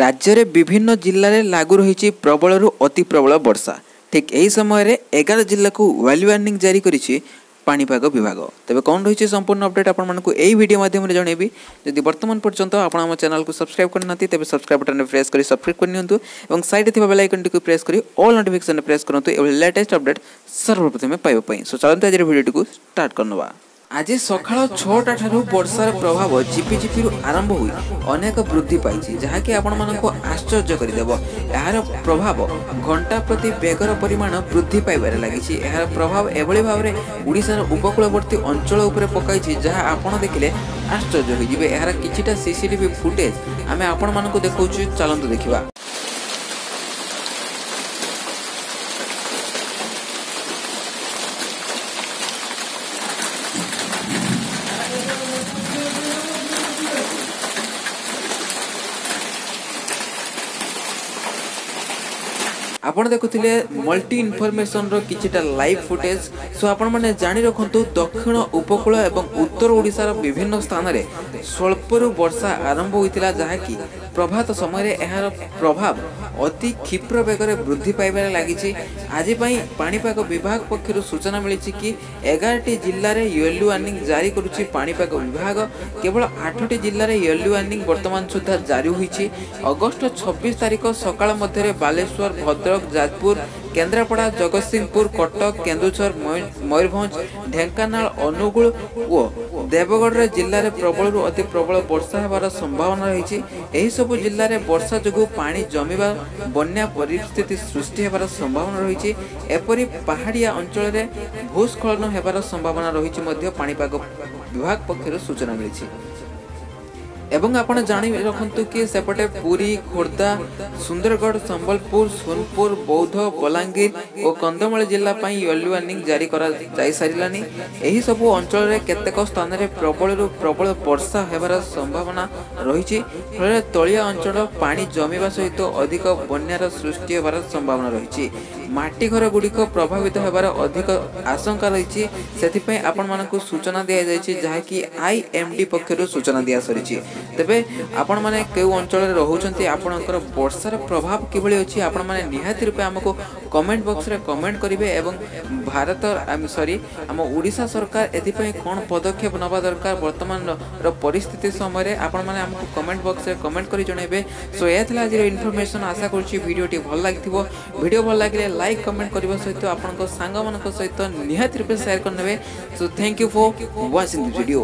ରାଜ୍ୟରେ ବିଭିନ୍ନ ଜିଲ୍ଲାରେ ଲାଗୁ ରହିଛି ପ୍ରବଳରୁ ଅତି ପ୍ରବଳ ବର୍ଷା ଠିକ୍ ଏହି ସମୟରେ ଏଗାର ଜିଲ୍ଲାକୁ ୱାର୍ଲ ୱାର୍ଣ୍ଣିଂ ଜାରି କରିଛି ପାଣିପାଗ ବିଭାଗ ତେବେ କ'ଣ ରହିଛି ସମ୍ପୂର୍ଣ୍ଣ ଅପଡ଼େଟ୍ ଆପଣମାନଙ୍କୁ ଏହି ଭିଡ଼ିଓ ମାଧ୍ୟମରେ ଜଣେଇବି ଯଦି ବର୍ତ୍ତମାନ ପର୍ଯ୍ୟନ୍ତ ଆପଣ ଆମ ଚ୍ୟାନେଲକୁ ସବସ୍କ୍ରାଇବ୍ କରିନାହାନ୍ତି ତେବେ ସବସ୍କ୍ରାଇବ୍ ବଟନ୍ରେ ପ୍ରେସ୍ କରି ସବସ୍କ୍ରାଇବ୍ କରିନିଅନ୍ତୁ ଏବଂ ସାଇଡ଼୍ରେ ଥିବା ବେଲ୍ ଆଇକନ୍ଟିକୁ ପ୍ରେସ୍ କରି ଅଲ୍ ନୋଟିଫିକେସନ୍ରେ ପ୍ରେସ୍ କରନ୍ତୁ ଏଭଳି ଲେଟେଷ୍ଟ ଅପଡ଼େଟ୍ ସର୍ବପ୍ରଥମେ ପାଇବା ପାଇଁ ସୋ ଚାଲନ୍ତୁ ଆଜିର ଭିଡ଼ିଓଟିକୁ ଷ୍ଟାର୍ଟ କରିନେବା ଆଜି ସକାଳ ଛଅଟା ଠାରୁ ବର୍ଷାର ପ୍ରଭାବ ଝିପିଝିପିରୁ ଆରମ୍ଭ ହୋଇ ଅନେକ ବୃଦ୍ଧି ପାଇଛି ଯାହାକି ଆପଣମାନଙ୍କୁ ଆଶ୍ଚର୍ଯ୍ୟ କରିଦେବ ଏହାର ପ୍ରଭାବ ଘଣ୍ଟା ପ୍ରତି ବେଗର ପରିମାଣ ବୃଦ୍ଧି ପାଇବାରେ ଲାଗିଛି ଏହାର ପ୍ରଭାବ ଏଭଳି ଭାବରେ ଓଡ଼ିଶାର ଉପକୂଳବର୍ତ୍ତୀ ଅଞ୍ଚଳ ଉପରେ ପକାଇଛି ଯାହା ଆପଣ ଦେଖିଲେ ଆଶ୍ଚର୍ଯ୍ୟ ହୋଇଯିବେ ଏହାର କିଛିଟା ସିସିଟିଭି ଫୁଟେଜ୍ ଆମେ ଆପଣମାନଙ୍କୁ ଦେଖାଉଛୁ ଚାଲନ୍ତୁ ଦେଖିବା ଆପଣ ଦେଖୁଥିଲେ ମଲ୍ଟି ଇନଫର୍ମେସନର କିଛିଟା ଲାଇଭ୍ ଫୁଟେଜ୍ ସୋ ଆପଣମାନେ ଜାଣି ରଖନ୍ତୁ ଦକ୍ଷିଣ ଉପକୂଳ ଏବଂ ଉତ୍ତର ଓଡ଼ିଶାର ବିଭିନ୍ନ ସ୍ଥାନରେ ସ୍ୱଳ୍ପରୁ ବର୍ଷା ଆରମ୍ଭ ହୋଇଥିଲା ଯାହାକି ପ୍ରଭାତ ସମୟରେ ଏହାର ପ୍ରଭାବ ଅତି କ୍ଷିପ୍ର ବେଗରେ ବୃଦ୍ଧି ପାଇବାରେ ଲାଗିଛି ଆଜି ପାଇଁ ପାଣିପାଗ ବିଭାଗ ପକ୍ଷରୁ ସୂଚନା ମିଳିଛି କି ଏଗାରଟି ଜିଲ୍ଲାରେ ୟେଲୋ ୱାର୍ଣ୍ଣିଂ ଜାରି କରୁଛି ପାଣିପାଗ ବିଭାଗ କେବଳ ଆଠଟି ଜିଲ୍ଲାରେ ୟେଲୋ ୱାର୍ଣ୍ଣିଂ ବର୍ତ୍ତମାନ ସୁଦ୍ଧା ଜାରି ହୋଇଛି ଅଗଷ୍ଟ ଛବିଶ ତାରିଖ ସକାଳ ମଧ୍ୟରେ ବାଲେଶ୍ୱର ଭଦ୍ରକ ଭଦ୍ରକ ଯାଜପୁର କେନ୍ଦ୍ରାପଡ଼ା ଜଗତସିଂହପୁର କଟକ କେନ୍ଦୁଝର ମୟୂରଭଞ୍ଜ ଢେଙ୍କାନାଳ ଅନୁଗୁଳ ଓ ଦେବଗଡ଼ରେ ଜିଲ୍ଲାରେ ପ୍ରବଳରୁ ଅତି ପ୍ରବଳ ବର୍ଷା ହେବାର ସମ୍ଭାବନା ରହିଛି ଏହିସବୁ ଜିଲ୍ଲାରେ ବର୍ଷା ଯୋଗୁଁ ପାଣି ଜମିବା ବନ୍ୟା ପରିସ୍ଥିତି ସୃଷ୍ଟି ହେବାର ସମ୍ଭାବନା ରହିଛି ଏପରି ପାହାଡ଼ିଆ ଅଞ୍ଚଳରେ ଭୂସ୍ଖଳନ ହେବାର ସମ୍ଭାବନା ରହିଛି ମଧ୍ୟ ପାଣିପାଗ ବିଭାଗ ପକ୍ଷରୁ ସୂଚନା ମିଳିଛି এবং আপনার জাঁ রাখতু কি সেপটে পুরী খোর্ধা সুন্দরগড় সম্বলপুর সোনপুর বৌদ্ধ বলাঙ্গীর ও কন্ধমাল জেলা পাই য়েলো ওয়ার্নিং জারি করা যাই সারিলানি এই সবু অঞ্চলের কেতেক স্থানরে প্রবলরু প্রবল বর্ষা হবার সম্ভাবনা রয়েছে ফলে তলিয়া অঞ্চল পানি জমিবা সহিত অধিক বন্যার সৃষ্টি হবার সম্ভাবনা রয়েছে মাটি ঘর গুড়িক প্রভাবিত হবার অধিক আশঙ্কা রয়েছে সেপাই আপনার সূচনা দিয়া যাই যা কি আইএমডি পক্ষ সূচনা দিয়া সরিছে ତେବେ ଆପଣମାନେ କେଉଁ ଅଞ୍ଚଳରେ ରହୁଛନ୍ତି ଆପଣଙ୍କର ବର୍ଷାର ପ୍ରଭାବ କିଭଳି ଅଛି ଆପଣମାନେ ନିହାତି ରୂପେ ଆମକୁ କମେଣ୍ଟ ବକ୍ସରେ କମେଣ୍ଟ କରିବେ ଏବଂ ଭାରତ ସରି ଆମ ଓଡ଼ିଶା ସରକାର ଏଥିପାଇଁ କ'ଣ ପଦକ୍ଷେପ ନେବା ଦରକାର ବର୍ତ୍ତମାନର ପରିସ୍ଥିତି ସମୟରେ ଆପଣମାନେ ଆମକୁ କମେଣ୍ଟ ବକ୍ସରେ କମେଣ୍ଟ କରି ଜଣାଇବେ ସୋ ଏହା ଥିଲା ଆଜିର ଇନଫର୍ମେସନ୍ ଆଶା କରୁଛି ଭିଡ଼ିଓଟି ଭଲ ଲାଗିଥିବ ଭିଡ଼ିଓ ଭଲ ଲାଗିଲେ ଲାଇକ୍ କମେଣ୍ଟ କରିବା ସହିତ ଆପଣଙ୍କ ସାଙ୍ଗମାନଙ୍କ ସହିତ ନିହାତି ରୂପେ ସେୟାର କରିନେବେ so thank you for watching the video